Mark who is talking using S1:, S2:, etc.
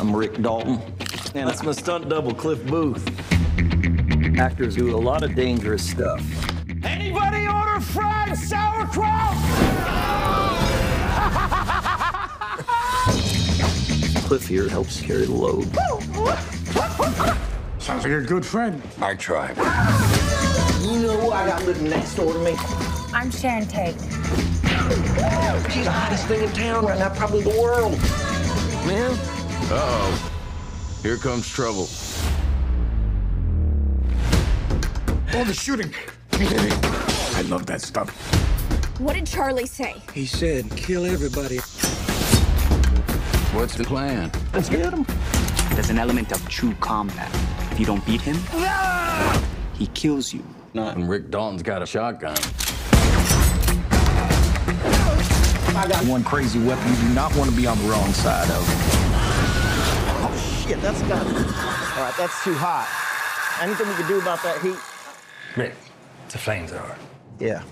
S1: I'm Rick Dalton, and that's my stunt double, Cliff Booth. Actors do a lot of dangerous stuff.
S2: Anybody order fried sauerkraut?
S1: Cliff here helps carry the load.
S3: Sounds like a good friend.
S4: I tried.
S1: You know who I got living next door to me?
S5: I'm Sharon Tate.
S1: She's the hottest thing in town right now, probably the world. Man,
S4: Uh-oh. Here comes trouble.
S3: All the shooting. I love that stuff.
S5: What did Charlie say?
S6: He said, kill everybody.
S4: What's the plan?
S1: let's get him.
S7: There's an element of true combat. If you don't beat him, ah! he kills you.
S4: Not when Rick Dalton's got a shotgun.
S1: I got one crazy weapon you do not want to be on the wrong side of. Shit, that's got it. All right, that's too hot. Anything we can do about that heat?
S8: Rick, it's a flamethrower.
S1: Yeah,